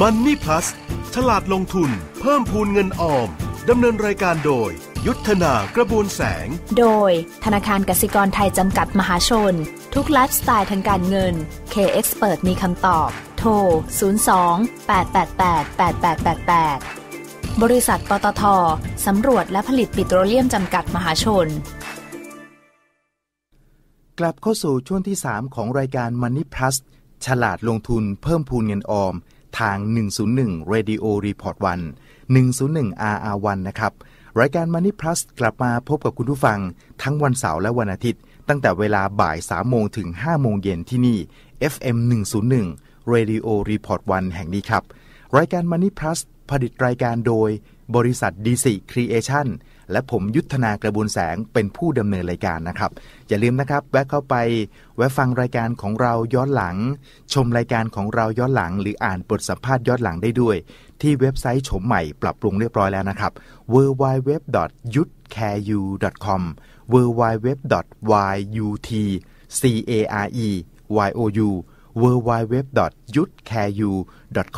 มันนี่พลัสฉลาดลงทุน เพิ่มพูนเงินออมดำเนินรายการโดย ยุทธนากระบวนแสง โดยธนาคารกสิกรไทยจำกัดมหาชน ทุกไลฟ์สไตล์ทางการเงิน K-Expert มีคำตอบ โทร 02 888 8888 บริษัทปตทสำรวจและผลิตปิโตรเลียมจำกัดมหาชน กลับเข้าสู่ช่วงที่ 3 ของรายการ Money Plus ฉลาดลงทุนเพิ่มพูนเงินออม ทาง 101 Radio Report 1 101 RR1 นะครับ รายการ Money Plus กลับมาพบกับคุณผู้ฟัง ทั้งวันเสาร์และวันอาทิตย์ ตั้งแต่เวลาบ่าย3โมงถึง 5 โมงเย็นที่นี่ FM 101 Radio Report 1 แห่งนี้ครับ รายการ Money Plus ผลิตรายการโดย บริษัทดีซีครีเอชั่นและผมยุทธนากระบวนแสงเป็นผู้ดำเนินรายการนะครับ อย่าลืมนะครับ แวะเข้าไป แวะฟังรายการของเราย้อนหลัง ชมรายการของเราย้อนหลัง หรืออ่านบทสัมภาษณ์ย้อนหลังได้ด้วย ที่เว็บไซต์โฉมใหม่ปรับปรุงเรียบร้อยแล้วนะครับ w w w y u t c a r e u c o m w w w y u t c a r e y o u w w w y u t c a r e u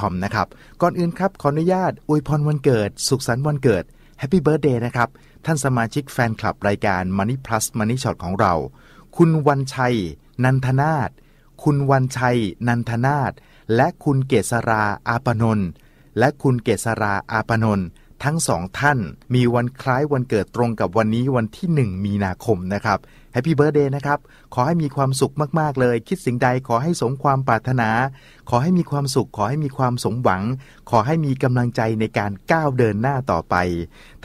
c o m นะครับ ก่อนอื่นครับ ขออนุญาตอวยพรวันเกิด สุขสันต์วันเกิดHappy Birthday นะครับ ท่านสมาชิกแฟนคลับรายการ Money Plus Money Shot ของเรา คุณวันชัย นันทนาถคุณวันชัย นันทนาถและคุณเกษราอาปนนท์และคุณเกษราอาปนนท์ทั้งสองท่านมีวันคล้ายวันเกิดตรงกับวันนี้วันที่ 1 มีนาคมนะครับ Happy Birthday นะครับ ขอให้มีความสุขมาก ๆ เลย คิดสิ่งใดขอให้สมความปรารถนา ขอให้มีความสุข ขอให้มีความสมหวัง ขอให้มีกำลังใจในการก้าวเดินหน้าต่อไป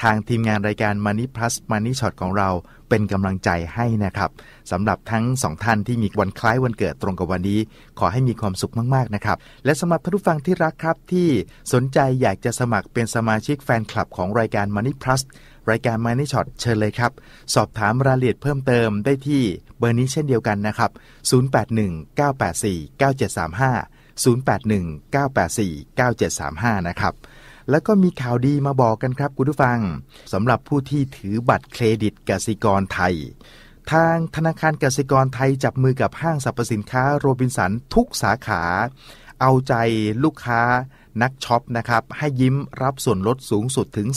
ทางทีมงานรายการ Money Plus Money Shot ของเราเป็นกำลังใจให้นะครับสำหรับทั้งสองท่านที่มีวันคล้ายวันเกิดตรงกับวันนี้ ขอให้มีความสุขมากๆนะครับ และสำหรับท่านผู้ฟังที่รักครับที่สนใจอยากจะสมัครเป็นสมาชิกแฟนคลับของรายการ Money Plus รายการ Money Shot เชิญเลยครับ สอบถามรายละเอียดเพิ่มเติมได้ที่เบอร์นี้เช่นเดียวกันนะครับ 0819849735 0819849735 นะครับแล้วก็มีข่าวดีมาบอกกันครับคุณผู้ฟังสำหรับผู้ที่ถือบัตรเครดิตกสิกรไทย ทางธนาคารกสิกรไทยจับมือกับห้างสรรพสินค้าโรบินสันทุกสาขา เอาใจลูกค้า นักช็อปนะครับให้ยิ้มรับส่วนลดสูงสุดถึง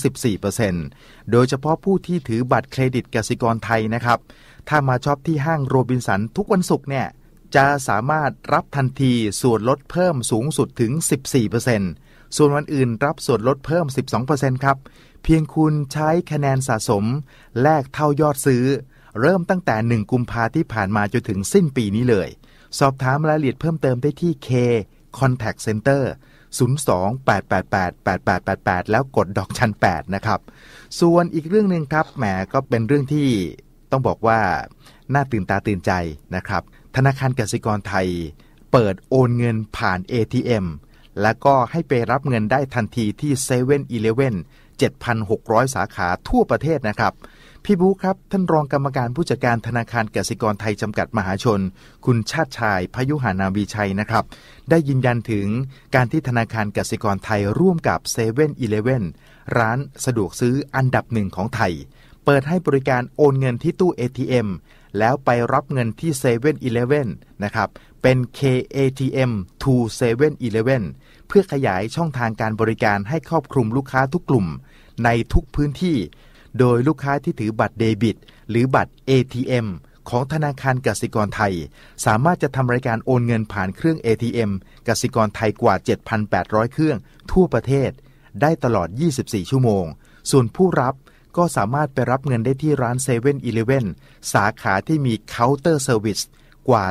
14%โดยเฉพาะผู้ที่ถือบัตรเครดิตกสิกรไทยนะครับ ถ้ามาช็อปที่ห้างโรบินสันทุกวันศุกร์เนี่ยจะสามารถรับทันทีส่วนลดเพิ่มสูงสุดถึง 14%ส่วนวันอื่นรับส่วนลดเพิ่ม 12%ครับ เพียงคุณใช้คะแนนสะสม แลกเท่ายอดซื้อ เริ่มตั้งแต่ 1 กุมภาที่ผ่านมาจนถึงสิ้นปีนี้เลย สอบถามรายละเอียดเพิ่มเติมได้ที่ K Contact Center 028888888 แล้วกดดอกชัน 8 นะครับ ส่วนอีกเรื่องหนึ่งครับ แหมก็เป็นเรื่องที่ต้องบอกว่า น่าตื่นตาตื่นใจนะครับ ธนาคารกสิกรไทย เปิดโอนเงินผ่าน ATM แล้วก็ให้ไปรับเงินได้ทันทีที่7 e เ e ่ e อีเลเ7,600 สาขาทั่วประเทศนะครับ พี่บูครับ ท่านรองกรรมการผู้จัดการธนาคารกสิกรไทยจำกัดมหาชน คุณชาติชายพยุหานาวีชัยนะครับ ได้ยืนยันถึงการที่ธนาคารกสิกรไทยร่วมกับ7 e เ e ่ e อร้านสะดวกซื้ออันดับหนึ่งของไทย เปิดให้บริการโอนเงินที่ตู้ ATM แล้วไปรับเงินที่7 e เ e ่ e นนะครับ เป็น KATM to 7 e เ e ่ e เพื่อขยายช่องทางการบริการให้ครอบคลุมลูกค้าทุกกลุ่ม ในทุกพื้นที่ โดยลูกค้าที่ถือบัตรเดบิต หรือบัตร ATM ของธนาคารกสิกรไทย สามารถจะทำรายการโอนเงินผ่านเครื่อง ATM กสิกรไทยกว่า 7,800 เครื่อง ทั่วประเทศ ได้ตลอด 24 ชั่วโมง ส่วนผู้รับก็สามารถไปรับเงินได้ที่ร้าน7 e เ e ่ e สาขาที่มีเคาน์เตอร์เซอร์วิสกว่า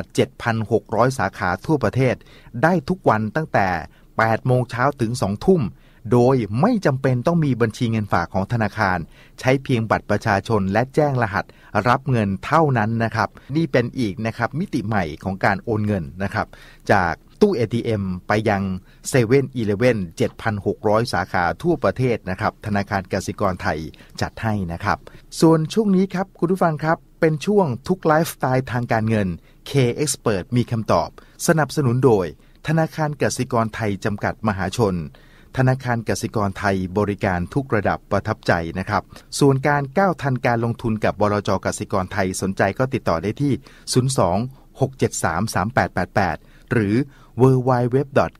7,600 สาขาทั่วประเทศ ได้ทุกวันตั้งแต่ 8 โมงเช้าถึง 2 ทุ่ม โดยไม่จำเป็นต้องมีบัญชีเงินฝากของธนาคาร ใช้เพียงบัตรประชาชนและแจ้งรหัสรับเงินเท่านั้นนะครับ นี่เป็นอีกนะครับมิติใหม่ของการโอนเงินนะครับ จากตู้ ATM ไปยัง7 e เ e ่ e อ7,600 สาขาทั่วประเทศนะครับ ธนาคารกสิกรไทยจัดให้นะครับ ส่วนช่วงนี้ครับ คุณผู้ฟังครับ เป็นช่วงทุกไลฟ์สไตล์ทางการเงิน K-Expert มีคำตอบ สนับสนุนโดย ธนาคารกสิกรไทยจำกัดมหาชน ธนาคารกสิกรไทยบริการทุกระดับประทับใจนะครับ ส่วนการก้าวทันการลงทุนกับบลจกสิกรไทยสนใจก็ติดต่อได้ที่ 02 673 3888 หรือ w w w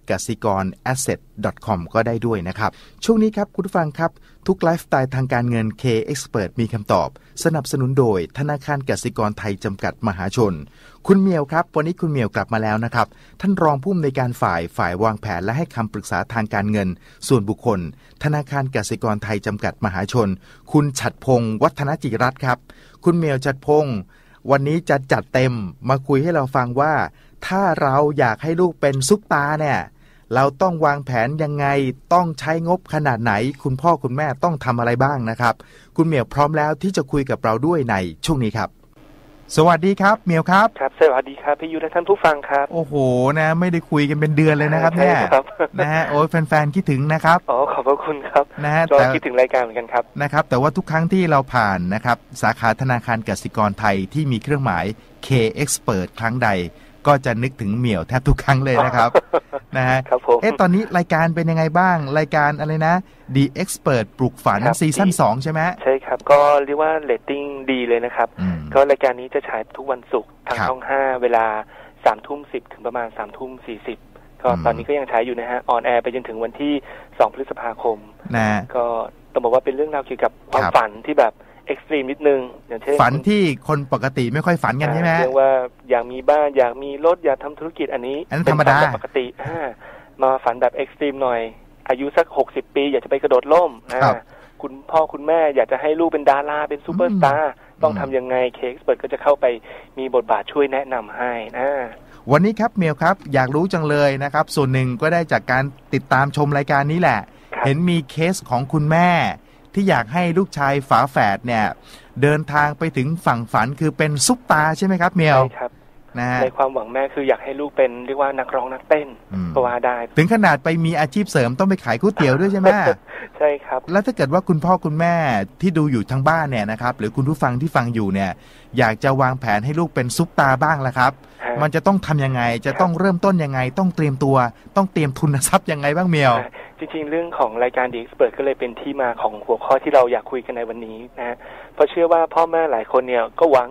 g a s i k o r a s s e t c o m ก็ได้ด้วยนะครับ ช่วงนี้ครับคุณผู้ฟังครับ ทุกไลฟ์สไตล์ทางการเงิน K Expert มีคำตอบ สนับสนุนโดยธนาคารกสิกรไทยจำกัดมหาชน คุณเมียวครับ วันนี้คุณเมียวกลับมาแล้วนะครับ ท่านรองผู้อำนวยการฝ่ายฝ่ายวางแผนและให้คำปรึกษาทางการเงิน ส่วนบุคคล ธนาคารกสิกรไทยจำกัดมหาชน คุณฉัดพงศ์วัฒนจิรัตครับ คุณเมียวฉัดพงศ์วันนี้จะจัดเต็มมาคุยให้เราฟังว่า ถ้าเราอยากให้ลูกเป็นซุปตาเนี่ย เราต้องวางแผนยังไงต้องใช้งบขนาดไหน คุณพ่อคุณแม่ต้องทำอะไรบ้างนะครับ คุณเหมียวพร้อมแล้วที่จะคุยกับเราด้วยในช่วงนี้ครับ สวัสดีครับเหมียวครับครับ สวัสดีครับพี่ยุทธและท่านผู้ฟังครับโอ้โหนะ ไม่ได้คุยกันเป็นเดือนเลยนะครับเนี่ยใช่ครับนะฮะโอ้ยแฟนๆคิดถึงนะครับอ๋อขอบพระคุณครับนะฮะก็แต่คิดถึงรายการเหมือนกันครับนะครับ แต่ว่าทุกครั้งที่เราผ่านนะครับสาขาธนาคารกสิกรไทยที่มีเครื่องหมาย K Expert ครั้งใด ก็จะนึกถึงเหมียวแทบทุกครั้งเลยนะครับนะฮะครับผมเอ๊ะตอนนี้รายการเป็นยังไงบ้าง รายการอะไรนะ The Expert ปลุกฝันครับซีซั่น2ใช่ไหมใช่ครับ ก็เรียกว่าเรตติ้งดีเลยนะครับอืมก็รายการนี้จะฉายทุกวันศุกร์ทางครับช่องห้าเวลาสามทุ่มสิบถึงประมาณสามทุ่มสี่สิบก็อืมตอนนี้ก็ยังฉายอยู่นะฮะ on air ไปจนถึงวันที่สองพฤษภาคมนะก็ต้องบอกว่าเป็นเรื่องราวเกี่ยวกับความครับฝันที่แบบ extreme นิดนึงอย่างเช่นฝันที่คนปกติไม่ค่อยฝันกันใช่ไหมอ่าเรียกว่าอยากมีบ้านอยากมีรถอยากทำธุรกิจอันนี้อันนั้นเป็นธรรมดาฝันแบบปกติอ่ามาฝันแบบ extreme หน่อย อายุสักหกสิบปี อยากจะไปกระโดดร่มอ่าครับคุณพ่อคุณแม่อยากจะให้ลูกเป็นดาราเป็นซูเปอร์สตาร์ต้องอืมทำยังไงเคเปิดก็จะเข้าไปมีบทบาทช่วยแนะนำให้นะวันนี้ครับเมียวครับอยากรู้จังเลยนะครับ ส่วนหนึ่งก็ได้จากการติดตามชมรายการนี้แหละครับเห็นมีเคสของคุณแม่ ที่อยากให้ลูกชายฝาแฝดเนี่ย เดินทางไปถึงฝั่งฝันคือเป็นซุปตาใช่ไหมครับเมียวใช่ครับนะฮะในความหวังแม่คืออยากให้ลูกเป็นเรียกว่านักร้องนักเต้นอืมก็ว่าได้ ถึงขนาดไปมีอาชีพเสริมต้องไปขายก๋วยเตี๋ยวด้วยใช่ไหมใช่ครับ แล้วถ้าเกิดว่าคุณพ่อคุณแม่ที่ดูอยู่ทางบ้านเนี่ยนะครับ หรือคุณผู้ฟังที่ฟังอยู่เนี่ย อยากจะวางแผนให้ลูกเป็นซุปตาบ้างละครับฮะมันจะต้องทำยังไง จะต้องเริ่มต้นยังไง ต้องเตรียมตัว ต้องเตรียมทุนทรัพย์ยังไงบ้างเมียว จริง ๆ เรื่องของรายการ The Expert ก็เลยเป็นที่มาของหัวข้อที่เราอยากคุยกันในวันนี้นะฮะเพราะเชื่อว่าพ่อแม่หลายคนเนี่ยก็หวัง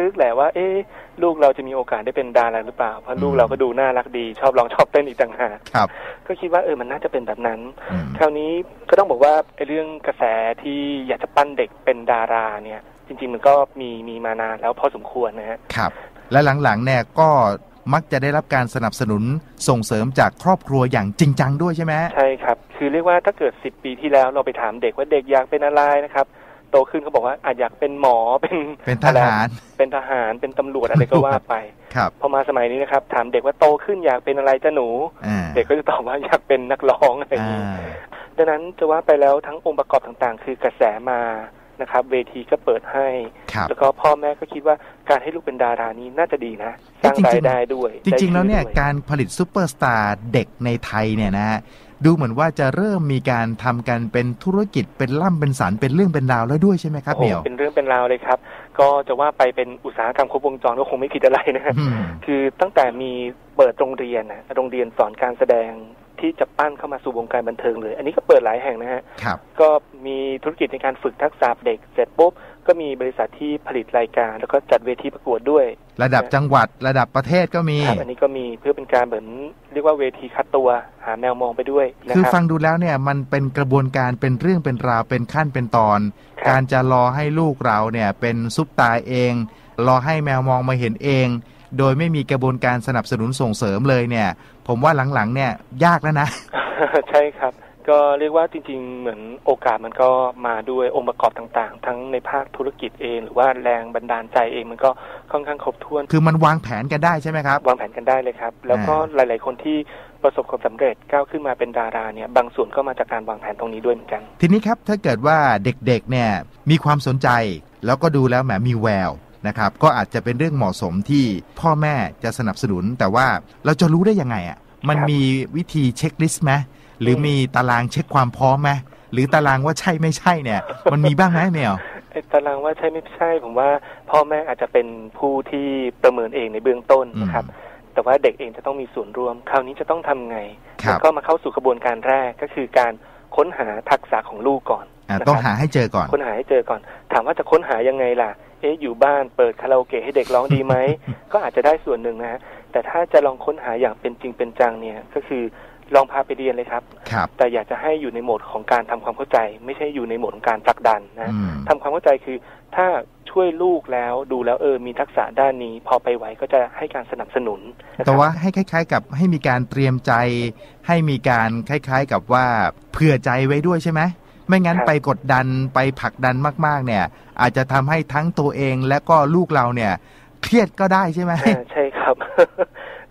ลึกๆแหละว่า เอ๊ะลูกเราจะมีโอกาสได้เป็นดาราหรือเปล่า เพราะลูกเราก็ดูน่ารักดี ชอบร้องชอบเต้นอีกต่างหากครับ ก็คิดว่าเออมันน่าจะเป็นแบบนั้นอืมคราวนี้ก็ต้องบอกว่าไอ้เรื่องกระแสที่อยากจะปั้นเด็กเป็นดาราเนี่ย จริง ๆ มันก็มีมีมานานแล้วพอสมควรนะฮะครับ และหลังๆเนี่ยก็มักจะได้รับการสนับสนุนส่งเสริมจากครอบครัวอย่างจริงจังด้วยใช่ไหมใช่ครับ คือเรียกว่าถ้าเกิดสิบปีที่แล้วเราไปถามเด็กว่าเด็กอยากเป็นอะไรนะครับโตขึ้นเขาบอกว่าอาจอยากเป็นหมอเป็นเป็นทหารอะไรเป็นทหารเป็นตำรวจอะไรก็ว่าไปครับพอมาสมัยนี้นะครับ ถามเด็กว่าโตขึ้นอยากเป็นอะไรจ้าหนูอ่าเด็กก็จะตอบว่าอยากเป็นนักร้องอะไรอย่างอ่านี้ดังนั้นจะว่าไปแล้วทั้งองค์ประกอบต่างๆ คือกระแสมา นะครับ เวทีก็เปิดให้ ครับ แล้วก็พ่อแม่ก็คิดว่าการให้ลูกเป็นดารานี้น่าจะดีนะ สร้างจริงๆรายได้ด้วยจริงๆ แล้วเนี่ยได้ชื่อด้การผลิตซูเปอร์สตาร์เด็กในไทยเนี่ยนะฮะดูเหมือนว่าจะเริ่มมีการทำกันเป็นธุรกิจเป็นล่ำเป็นสันเป็นเรื่องเป็นราวแล้วด้วยใช่ไหมครับโอ้เหมียวเป็นเรื่องเป็นราวเลยครับ ก็จะว่าไปเป็นอุตสาหกรรมครบวงจรก็คงไม่ผิดอะไรนะฮะ อืม คือตั้งแต่มีเปิดโรงเรียนนะโรงเรียนสอนการแสดง ที่จะปั้นเข้ามาสู่วงการบันเทิงเลย อันนี้ก็เปิดหลายแห่งนะฮะครับก็มีธุรกิจในการฝึกทักษะเด็กเสร็จปุ๊บก็มีบริษัทที่ผลิตรายการ แล้วก็จัดเวทีประกวดด้วย ระดับจังหวัดระดับประเทศก็มีครับอันนี้ก็มีเพื่อเป็นการเหมือนเรียกว่าเวทีคัดตัวหาแมวมองไปด้วยนะคือครับฟังดูแล้วเนี่ยมันเป็นกระบวนการเป็นเรื่องเป็นราวเป็นขั้นเป็นตอนครับการจะรอให้ลูกเราเนี่ยเป็นซุปตาเอง รอให้แมวมองมาเห็นเอง โดยไม่มีกระบวนการสนับสนุนส่งเสริมเลยเนี่ย ผมว่าหลังๆเนี่ยยากแล้วนะ ใช่ครับ ก็เรียกว่าจริง ๆ เหมือนโอกาสมันก็มาด้วยองค์ประกอบต่างๆ ทั้งในภาคธุรกิจเอง หรือว่าแรงบันดาลใจเองมันก็ค่อนข้างครบถ้วน คือมันวางแผนกันได้ใช่ไหมครับ วางแผนกันได้เลยครับ แล้วก็หลาย ๆ คนที่ประสบความสำเร็จก้าวขึ้นมาเป็นดาราเนี่ยบางส่วนก็มาจากการวางแผนตรงนี้ด้วยเหมือนกัน ทีนี้ครับถ้าเกิดว่าเด็กๆเนี่ยมีความสนใจแล้วก็ดูแล้วแหมมีแวว นะครับก็อาจจะเป็นเรื่องเหมาะสมที่พ่อแม่จะสนับสนุน แต่ว่าเราจะรู้ได้ยังไงอะมันครับมีวิธีเช็คลิสต์ไหมหรือมีตารางเช็คความพร้อมไหมหรือตารางว่าใช่ไม่ใช่เนี่ย มันมีบ้างไหมเมียวไอ้ตารางว่าใช่ไม่ใช่ ผมว่าพ่อแม่อาจจะเป็นผู้ที่ประเมินเองในเบื้องต้นนะครับ แต่ว่าเด็กเองจะต้องมีส่วนร่วม คราวนี้จะต้องทำไงครับก็มาเข้าสู่กระบวนการแรกก็คือการค้นหาทักษะของลูกก่อนอะนะครับต้องหาให้เจอก่อน ค้นหาให้เจอก่อน ถามว่าจะค้นหายังไงล่ะ เอ๊ะอยู่บ้านเปิดคาราโอเกะให้เด็กร้องดีไหม ก็อาจจะได้ส่วนหนึ่งนะฮะแต่ถ้าจะลองค้นหาอย่างเป็นจริงเป็นจังเนี่ย ก็คือลองพาไปเรียนเลยครับครับแต่อยากจะให้อยู่ในโหมดของการทำความเข้าใจ ไม่ใช่อยู่ในโหมดของการผลักดันนะอืมทำความเข้าใจคือถ้าช่วยลูกแล้วดูแล้วเออมีทักษะด้านนี้ พอไปไหวก็จะให้การสนับสนุนนะครับแต่ว่าให้คล้ายๆ กับให้มีการเตรียมใจ ให้มีการคล้าย ๆ กับว่าเผื่อใจไว้ด้วยใช่ไหม ไม่งั้นครับไปกดดันไปผลักดันมาก ๆ เนี่ย อาจจะทำให้ทั้งตัวเองและก็ลูกเราเนี่ยเครียดก็ได้ใช่ไหมอ่าใช่ครับ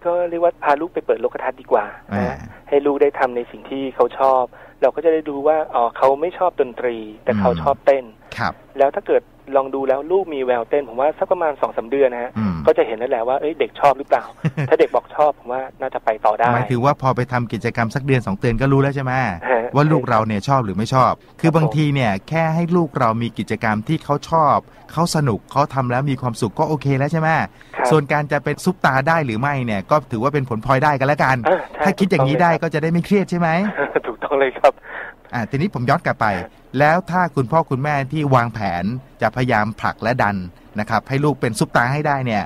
ก็เรียกว่าพาลูกไปเปิดโลกทัศน์ดีกว่าอ่านะให้ลูกได้ทำในสิ่งที่เขาชอบ เราก็จะได้ดูว่าอ๋อเขาไม่ชอบดนตรี แต่เขาชอบเต้นครับ แล้วถ้าเกิดลองดูแล้วลูกมีแววเต้น ผมว่าสักประมาณสองสาเดือนนะฮะอืม ก็จะเห็นแล้วแหละว่าเอ้ยเด็กชอบหรือเปล่า ถ้าเด็กบอกชอบผมว่าน่าจะไปต่อได้หมายถึงว่าพอไปทำกิจกรรมสักเดือนสองเดือนก็รู้แล้วใช่ไหมฮะว่าลูกเราเนี่ยชอบหรือไม่ชอบ คือบางทีเนี่ยแค่ให้ลูกเรามีกิจกรรมที่เขาชอบเขาสนุกเขาทำแล้วมีความสุขก็โอเคแล้วใช่ไหมครับส่วนการจะเป็นซุปตาได้หรือไม่เนี่ยก็ถือว่าเป็นผลพลอยได้กันแล้วกันอ่าใช่ถ้าคิดอย่างนี้ได้ก็จะได้ไม่เครียดใช่ไหมถูกต้องเลยครับอ่าทีนี้ผมย้อนกลับไป แล้วถ้าคุณพ่อคุณแม่ที่วางแผนจะพยายามผลักและดัน นะครับให้ลูกเป็นซุปตาให้ได้เนี่ย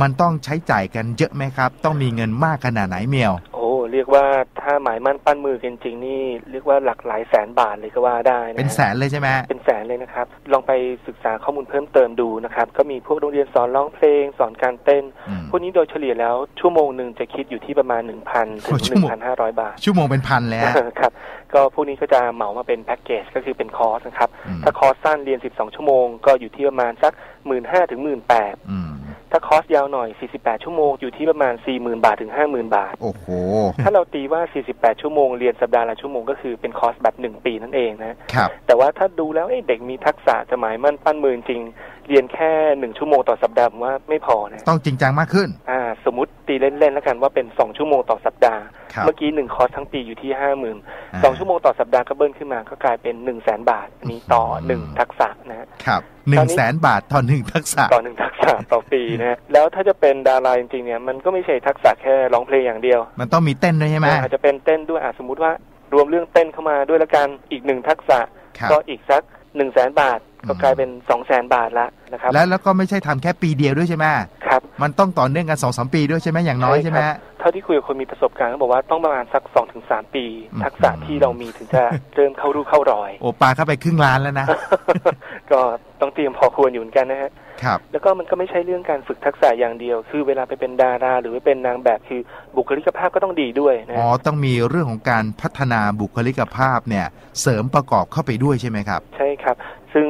มันต้องใช้จ่ายกันเยอะไหมครับ ต้องมีเงินมากขนาดไหนเมียว โเรียกว่าถ้าหมายมั่นปั้นมือกันจริงๆนี่เรียกว่าหลักหลายแสนบาทเลยก็ว่าได้นะฮะเป็นแสนเลยใช่ไหมเป็นแสนเลยนะครับ ลองไปศึกษาข้อมูลเพิ่มเติมดูนะครับ ก็มีพวกโรงเรียนสอนร้องเพลง สอนการเต้นอืมพวกนี้โดยเฉลี่ยแล้วชั่วโมงหนึ่งจะคิดอยู่ที่ประมาณ1,000ถึงโอ้ชั่วโมง1,500บาท ชั่วโมงเป็นพันแล้วครับก็พวกนี้ก็จะเหมามาเป็นแพ็กเกจก็คือเป็นคอร์สนะครับอืมถ้าคอร์สสั้นเรียน 12 ชั่วโมง ก็อยู่ที่ประมาณสัก15,000ถึง18,000อืม ถ้าคอร์สยาวหน่อย 48 ชั่วโมง อยู่ที่ประมาณ 40,000 บาทถึง 50,000 บาท โอ้โห ถ้าเราตีว่า 48 ชั่วโมง เรียนสัปดาห์ละชั่วโมงก็คือเป็นคอร์สแบบ 1 ปีนั่นเองนะครับ แต่ว่าถ้าดูแล้วเอ้ยเด็กมีทักษะจะหมายมั่นปั้นมือจริง เรียนแค่หนึ่งชั่วโมงต่อสัปดาห์ผมว่าไม่พอนะต้องจริงจังมากขึ้น อ่า สมมติตีเล่นๆแล้วกันว่าเป็นสองชั่วโมงต่อสัปดาห์ครับเมื่อกี้หนึ่งคอร์สทั้งปีอยู่ที่ห้าหมื่นาสองชั่วโมงต่อสัปดาห์ก็เบิ้ลขึ้นมาก็กลายเป็นหนึ่งแสนบาทอันนี้ต่อหนึ่งทักษะนะฮะครับหนึ่งแสนบาทต่อหนึ่งทักษะต่อหนึ่งทักษะต่อปีนะฮะแล้วถ้าจะเป็นดาราจริงๆเนี่ยมันก็ไม่ใช่ทักษะแค่ร้องเพลงอย่างเดียว มันต้องมีเต้นด้วยใช่ไหมอาจจะเป็นเต้นด้วยอะสมมุติว่ารวมเรื่องเต้นเข้ามาด้วยละกันอีกหนึ่งทักษะครับก็อีกสักหนึ่งแสนบาท ก็อืมกลายเป็นสองแสนบาทละนะครับ แล้วแล้วก็ไม่ใช่ทำแค่ปีเดียวด้วยใช่ไหมครับ มันต้องต่อเนื่องกันสองสามปีด้วยใช่ไหมอย่างน้อยใช่ไหมครับเท่าที่คุยกับคนมีประสบการณ์เขาบอกว่าต้องประมาณสักสองถึงสามปีอืมทักษะที่เรามีถึงจะเริ่มเข้ารูเข้ารอย โอปาเข้าไปครึ่งล้านแล้วนะ ก็ต้องเตรียมพอควรอยู่เหมือนกันนะฮะครับแล้วก็มันก็ไม่ใช่เรื่องการฝึกทักษะอย่างเดียว คือเวลาไปเป็นดารา หรือไปเป็นนางแบบคือบุคลิกภาพก็ต้องดีด้วยนะอ๋อต้องมีเรื่องของการพัฒนาบุคลิกภาพเนี่ย เสริมประกอบเข้าไปด้วยใช่ไหมครับ ใช่ครับ ซึ่ง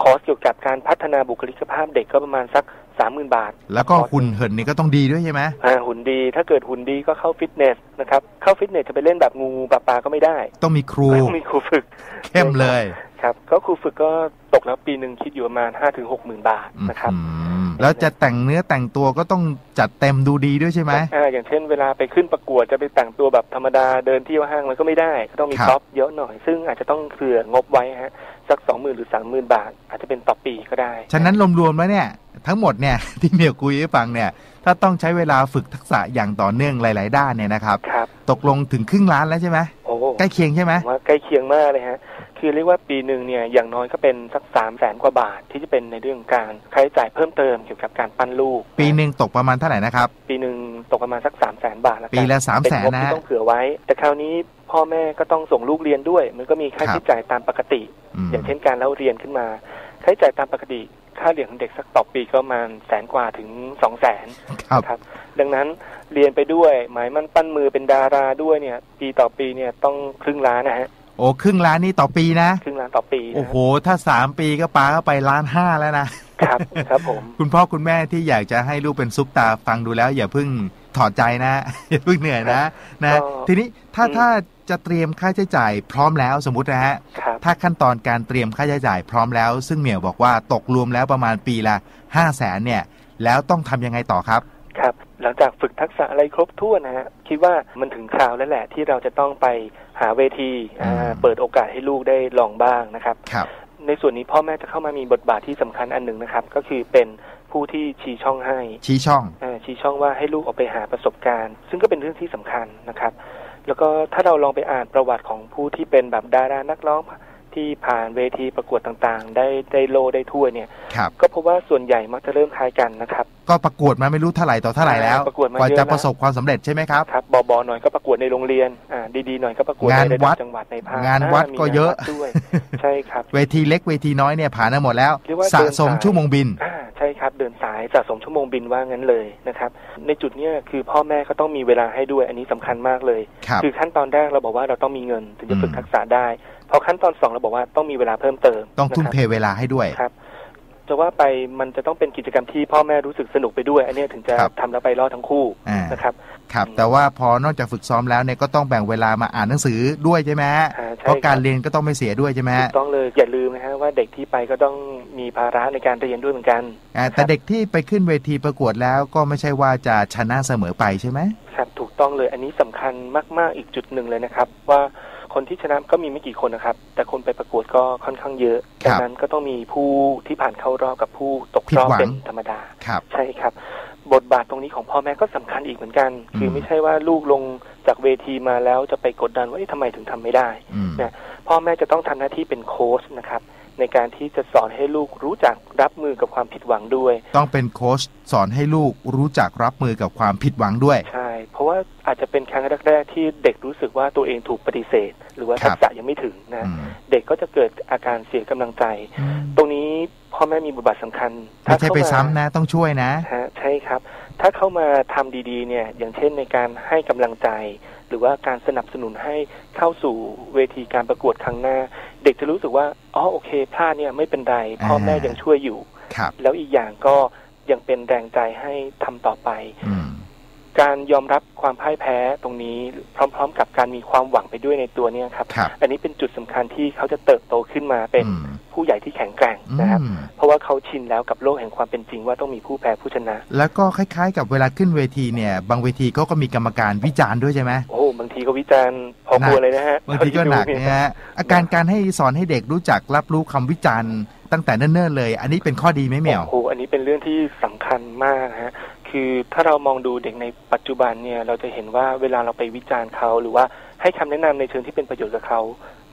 คอร์สเกี่ยวกับการพัฒนาบุคลิกภาพเด็กก็ประมาณสักสามหมื่นบาท แล้วก็คอร์สหุ่นเหินนี่ก็ต้องดีด้วยใช่ไหมอ่าหุ่นดีถ้าเกิดหุ่นดีก็เข้าฟิตเนสนะครับ เข้าฟิตเนสจะไปเล่นแบบงูปลาปลาก็ไม่ได้ ต้องมีครูต้องมีครูฝึกเข้มเลย ครับ ก็ครูฝึกก็ตกแล้วปีหนึ่งคิดอยู่ประมาณห้าถึงหกหมื่นบาทนะครับอืมแล้วจะแต่งเนื้อแต่งตัวก็ต้องจัดเต็มดูดีด้วยใช่ไหมอ่าอย่างเช่นเวลาไปขึ้นประกวดจะไปแต่งตัวแบบธรรมดาเดินเที่ยวห้างมันก็ไม่ได้ ก็ต้องมีครับท็อปเยอะหน่อย ซึ่งอาจจะต้องเผื่องบไว้ฮะสักสองหมื่นหรือสามหมื่นบาท อาจจะเป็นต่อปีก็ได้ ฉะนั้นรวมๆแล้วเนี่ยทั้งหมดเนี่ยที่เมียวคุยให้ฟังเนี่ย ถ้าต้องใช้เวลาฝึกทักษะอย่างต่อเนื่องหลาย ๆ ด้านเนี่ยนะครับครับตกลงถึงครึ่งล้านแล้วใช่ไหมโอ้ใกล้เคียงใช่ไหมผมว่าใกล้เคียงมากเลยฮะ คือเรียกว่าปีหนึ่งเนี่ยอย่างน้อยก็เป็นสักสามแสนกว่าบาทที่จะเป็นในเรื่องการค่าใช้จ่ายเพิ่มเติมเกี่ยวกับการปั้นลูก ปีหนึ่งตกประมาณเท่าไหร่นะครับ ปีหนึ่งตกประมาณสักสามแสนบาทแล้วกันปีละ300,000เป็งบนะที่ต้องเผื่อไว้ แต่คราวนี้พ่อแม่ก็ต้องส่งลูกเรียนด้วย มันก็มีค่าครับใช้จ่ายตามปกติมอย่างเช่นการเล่าเรียนขึ้นมาค่าใช้จ่ายตามปกติค่าเรียนของเด็กสักต่อปีก็ประมาณแสนกว่าถึงสองแสนครับครับดังนั้นเรียนไปด้วย หมายมั่นปั้นมือเป็นดาราด้วยเนี่ย ปีต่อปีเนี่ยต้องครึ่งล้านนะฮะ โอ้ครึ่งล้านนี่ต่อปีนะครึ่งล้านต่อปีนะโอ้โห ถ้าสามปีก็ปาเข้าไปล้านห้าแล้วนะครับครับผม คุณพ่อคุณแม่ที่อยากจะให้ลูกเป็นซุปตาฟังดูแล้ว อย่าเพิ่งถอดใจนะอย่าเพิ่งเหนื่อยนะนะก็ทีนี้ถ้าอืมถ้าจะเตรียมค่าใช้จ่ายพร้อมแล้วสมมตินะฮะครับถ้าขั้นตอนการเตรียมค่าใช้จ่ายพร้อมแล้ว ซึ่งเหมียวบอกว่าตกรวมแล้วประมาณปีละห้าแสนเนี่ย แล้วต้องทำยังไงต่อครับครับ หลังจากฝึกทักษะอะไรครบถ้วนนะฮะคิดว่ามันถึงคราวแล้วแหละที่เราจะต้องไป หาเวทีอ่าอืมเปิดโอกาสให้ลูกได้ลองบ้างนะครับครับในส่วนนี้พ่อแม่จะเข้ามามีบทบาทที่สำคัญอันหนึ่งนะครับ ก็คือเป็นผู้ที่ชี้ช่องให้ ชี้ช่องอ่าชี้ช่องว่าให้ลูกออกไปหาประสบการณ์ ซึ่งก็เป็นเรื่องที่สำคัญนะครับ แล้วก็ถ้าเราลองไปอ่านประวัติของผู้ที่เป็นแบบดารานักร้อง ที่ผ่านเวทีประกวดต่างๆ ได้ได้โลได้ถ้วยเนี่ยครับก็พบว่าส่วนใหญ่มักจะเริ่มคล้ายกันนะครับ ก็ประกวดมาไม่รู้เท่าไหร่ต่อเท่าไหร่แล้วประกวดมากว่าเยอะจะแล้วประสบความสำเร็จใช่ไหมครับครับบอบอหน่อยก็ประกวดในโรงเรียนอ่าดีๆหน่อยก็ประกวดงานในระวัดัดบจังหวัดในภาคงานวัดอ่มีก็เยอะงานวัดด้วยใช่ครับ เวทีเล็กเวทีน้อยเนี่ยผ่านมาหมดแล้วเรียกว่าสะเดินสมสายชั่วโมงบินายสะสมชั่วโมงบินว่างั้นเลยนะครับ ในจุดเนี้ยคือพ่อแม่ก็ต้องมีเวลาให้ด้วยอันนี้สำคัญมากเลยครับอขั้นตอนแรกเราบอกว่าเราต้องมีเงินถึงจะฝึอืกมทักษะได้พอขั้นตอนสองเราบอกว่าต้องมีเวลาเพิ่มเติม ต้องทุ่มนะครับเทเวลาให้ด้วยครับจะว่าไปมันจะต้องเป็นกิจกรรมที่พ่อแม่รู้สึกสนุกไปด้วย อันเนี้ยถึงจะครับทำแล้วไปรอดทั้งคู่อ่านนะครับ ครับ แต่ว่าพอนอกจากฝึกซ้อมแล้วเนี่ยก็ต้องแบ่งเวลามาอ่านหนังสือด้วยใช่ไหมฮะอ่าใช่เพราะการครับเรียนก็ต้องไม่เสียด้วยใช่ไหมถูฮะกต้องเลยอย่าลืมนะฮะว่าเด็กที่ไปก็ต้องมีภาระในการเรียนด้วยเหมือนกันอ่าแต่เด็กที่ไปขึ้นเวทีประกวดแล้วก็ไม่ใช่ว่าจะชนะเสมอไปใช่ไหมครับถูกต้องเลยอันนี้สำคัญมากๆอีกจุดหนึ่งเลยนะครับ ว่าคนที่ชนะก็มีไม่กี่คนนะครับ แต่คนไปประกวดก็ค่อนข้างเยอะครัดับงนั้นก็ต้องมีผู้ที่ผ่านเข้ารอบกับผู้ตกผิดรอบหวังเป็นธรรมดาครับใช่ครับ บทบาทตรงนี้ของพ่อแม่ก็สำคัญอีกเหมือนกัน คือมไม่ใช่ว่าลูกลงจากเวทีมาแล้วจะไปกดดันว่าเอ๊ะทำไมถึงทำไม่ได้อืมเนี่ยพ่อแม่จะต้องทำหน้าที่เป็นโค้ชนะครับ ในการที่จะสอนให้ลูกรู้จักรับมือกับความผิดหวังด้วย ต้องเป็นโค้ชสอนให้ลูกรู้จักรับมือกับความผิดหวังด้วยใช่เพราะว่าอาจจะเป็นครั้งแรกๆที่เด็กรู้สึกว่าตัวเองถูกปฏิเสธ หรือว่าครัทับกษะยังไม่ถึงนะอืมเด็กก็จะเกิดอาการเสียกำลังใจตรงนี้ พ่อแม่มีบทบาทสำคัญไม่ใช่เข้าไปมาซ้ำนะต้องช่วยนะฮะใช่ครับ ถ้าเข้ามาทำดีๆ เนี่ย อย่างเช่นในการให้กำลังใจ หรือว่าการสนับสนุนให้เข้าสู่เวทีการประกวดครั้งหน้า เด็กจะรู้สึกว่าอ๋อโอเคพลาดเนี่ยไม่เป็นไรพ่อแม่อ่ายัยังช่วยอยู่ครับแล้วอีกอย่างก็ยังเป็นแรงใจให้ทำต่อไปอืม การยอมรับความพ่ายแพ้ตรงนี้ พร้อม ๆ กับการมีความหวังไปด้วยในตัวเนี่ยครับครับอันนี้เป็นจุดสำคัญที่เขาจะเติบโตขึ้นมาเป็นอืมผู้ใหญ่ที่แข็งแกร่งนะครับอืมเพราะว่าเขาชินแล้วกับโลกแห่งความเป็นจริงว่าต้องมีผู้แพ้ผู้ชนะ แล้วก็คล้ายๆ กับเวลาขึ้นเวทีเนี่ย บางเวทีเขาก็มีกรรมการวิจารณ์ด้วยใช่ไหมโอ้บาง ทีก็วิจารณ์พอควรเลยนะฮะบางทีก็หนักเท่าที่ดูนะฮะอาการการให้สอนให้เด็กรู้จักรับรู้คำวิจารณ์ตั้งแต่เนิ่นๆเลย อันนี้เป็นข้อดีไหมเหมียวโอ้โหอันนี้เป็นเรื่องที่สำคัญมากฮะคือถ้าเรามองดูเด็กในปัจจุบันเนี่ย เราจะเห็นว่าเวลาเราไปวิจารณ์เขาหรือว่าให้คำแนะนำในเชิงที่เป็นประโยชน์กับเขา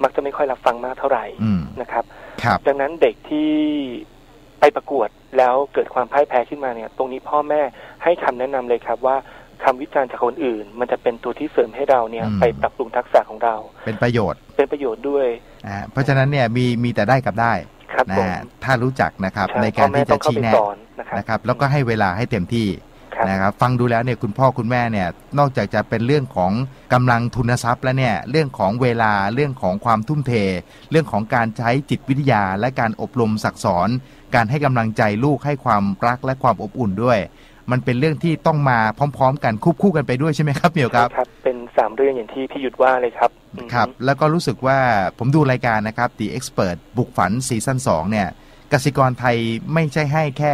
มักจะไม่ค่อยรับฟังมากเท่าไหร่อืมนะครับครับ ดังนั้นเด็กที่ไปประกวดแล้วเกิดความพ่ายแพ้ขึ้นมาเนี่ย ตรงนี้พ่อแม่ให้คำแนะนำเลยครับว่า คำวิจารณ์จากคนอื่น มันจะเป็นตัวที่เสริมให้เราเนี่ยอืมไปปรับปรุงทักษะของเรา เป็นประโยชน์ เป็นประโยชน์ด้วยอ่าเพราะฉะนั้นเนี่ยมีมีแต่ได้กับได้ครับนะผมฮะถ้ารู้จักนะครับใช่ในพ่กาอรแม่ที่ต้จะองเข้าชี้ไปแนะสอนนะครับนะครับ แล้วก็ให้เวลาให้เต็มที่ครับนะครับฟังดูแล้วเนี่ยคุณพ่อคุณแม่เนี่ยนอกจากจะเป็นเรื่องของกำลังทุนทรัพย์แล้วเนี่ยเรื่องของเวลาเรื่องของความทุ่มเท เรื่องของการใช้จิตวิทยา และการอบรมสั่งสอน การให้กำลังใจลูกให้ความรักและความอบอุ่นด้วย มันเป็นเรื่องที่ต้องมาพร้อม ๆ กันควบคู่กันไปด้วยใช่ไหมครับเหมียวครับครับ เป็นสามเรื่องอย่างที่พี่หยุดว่าเลยครับอืมครับ แล้วก็รู้สึกว่าผมดูรายการนะครับ The Expert บุกฝันซีซั่น2เนี่ยกสิกรไทยไม่ใช่ให้แค่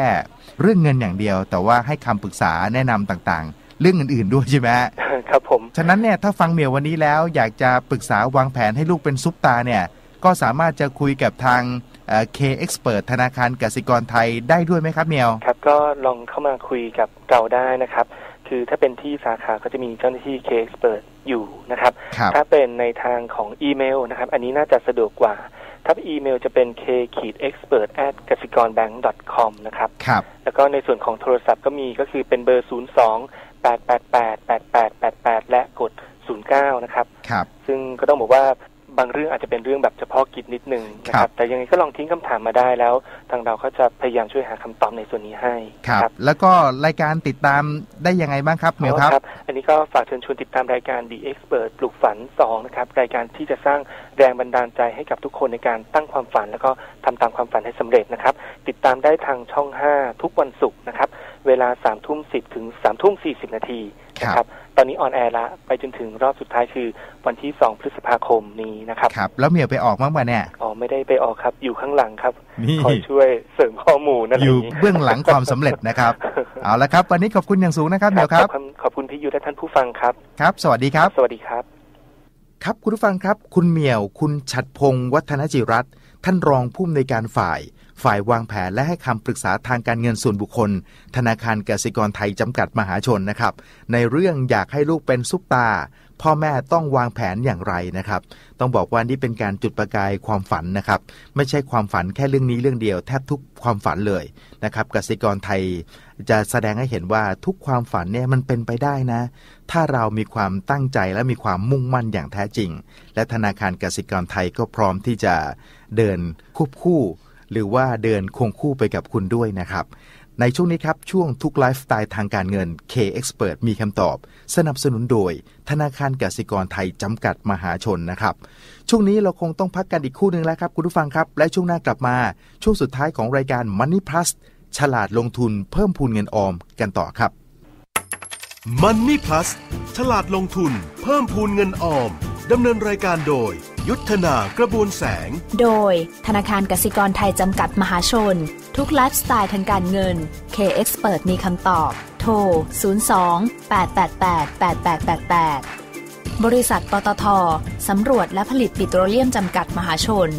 เรื่องเงินอย่างเดียว แต่ว่าให้คำปรึกษาแนะนำต่างๆ เรื่องอื่นๆด้วยใช่ไหมฮะครับผม ฉะนั้นเนี่ยถ้าฟังเหมียววันนี้แล้วอยากจะปรึกษาวางแผนให้ลูกเป็นซุปตาเนี่ยก็สามารถจะคุยกับทาง เอ่อ K Expert ธนาคารกสิกรไทยได้ด้วยไหมครับเหมียวครับ ก็ลองเข้ามาคุยกับเราได้นะครับ คือถ้าเป็นที่สาขาก็จะมีเจ้าหน้าที่ K Expert อยู่นะครับครับถ้าเป็นในทางของอีเมลนะครับ อันนี้น่าจะสะดวกกว่า ถ้าเป็นอีเมลจะเป็น k expert at กสิกร bank com นะครับครับ แล้วก็ในส่วนของโทรศัพท์ก็มีก็คือเป็นเบอร์ 02 888 8888 และกด 09 นะครับครับ ซึ่งก็ต้องบอกว่า บางเรื่องอาจจะเป็นเรื่องแบบเฉพาะกิจนิดนึงนะคครัรับบแต่ยังไงก็ลองทิ้งคำถามมาได้แล้ว ทางเราก็จะพยายามช่วยหาคำตอบในส่วนนี้ให้ครับ แล้วก็รายการติดตามได้ยังไงบ้างครับเหมียวครับอ๋ออันนี้ก็ฝากเชิญชวนติดตามรายการ The Expert ปลูกฝัน2นะครับรายการที่จะสร้างแรงบันดาลใจให้กับทุกคนในการตั้งความฝัน แล้วก็ทำตามความฝันให้สำเร็จนะครับ ติดตามได้ทางช่อง 5 ทุกวันศุกร์นะครับ เวลา3ทุ่ม10ถึง3ทุ่ม40นาทีนะครับ ตอนนี้ออนแอร์ละไปจนถึงรอบสุดท้ายคือวันที่2พฤษภาคมนี้นะครับครับ แล้วเหมียวไปออกบ้างป่ะเนี่ยอ๋อไม่ได้ไปออกครับ อยู่ข้างหลังครับนี่คอยช่วยเสริมข้อมูลนั่นอยู่เบื้องหลังความสำเร็จนะครับเอาละครับ วันนี้ขอบคุณอย่างสูงนะครับเหมียวครับขอบคุณขอบคุณพี่ยุทธและท่านผู้ฟังครับครับ สวัสดีครับ สวัสดีครับ ครับคุณผู้ฟังครับ คุณเหมียว คุณฉัดพงศ์วัฒนจิรัตน์ ท่านรองผู้อำนวยการฝ่าย ฝ่ายวางแผนและให้คำปรึกษาทางการเงินส่วนบุคคล ธนาคารกสิกรไทยจำกัดมหาชนนะครับ ในเรื่องอยากให้ลูกเป็นซุปตา พ่อแม่ต้องวางแผนอย่างไรนะครับ ต้องบอกว่านี่เป็นการจุดประกายความฝันนะครับ ไม่ใช่ความฝันแค่เรื่องนี้เรื่องเดียวแทบทุกความฝันเลยนะครับกสิกรไทยจะแสดงให้เห็นว่าทุกความฝันเนี่ยมันเป็นไปได้นะ ถ้าเรามีความตั้งใจและมีความมุ่งมั่นอย่างแท้จริง และธนาคารกสิกรไทยก็พร้อมที่จะ เดินควบคู่ หรือว่าเดินคงคู่ไปกับคุณด้วยนะครับ ในช่วงนี้ครับ ช่วงทุกไลฟ์สไตล์ทางการเงิน K Expert มีคำตอบ สนับสนุนโดย ธนาคารกสิกรไทยจำกัดมหาชนนะครับ ช่วงนี้เราคงต้องพักกันอีกคู่หนึ่งแล้วครับ คุณผู้ฟังครับ และช่วงหน้ากลับมา ช่วงสุดท้ายของรายการ Money Plus ฉลาดลงทุนเพิ่มพูนเงินออมกันต่อครับ Money Plus ฉลาดลงทุน เพิ่มพูนเงินออมดำเนินรายการโดย ยุทธนากระบวนแสง โดยธนาคารกสิกรไทยจำกัดมหาชน ทุกไลฟ์สไตล์ทางการเงิน K Expert มีคำตอบ โทร 02 888 8888 บริษัทปตทสำรวจและผลิตปิโตรเลียมจำกัดมหาชน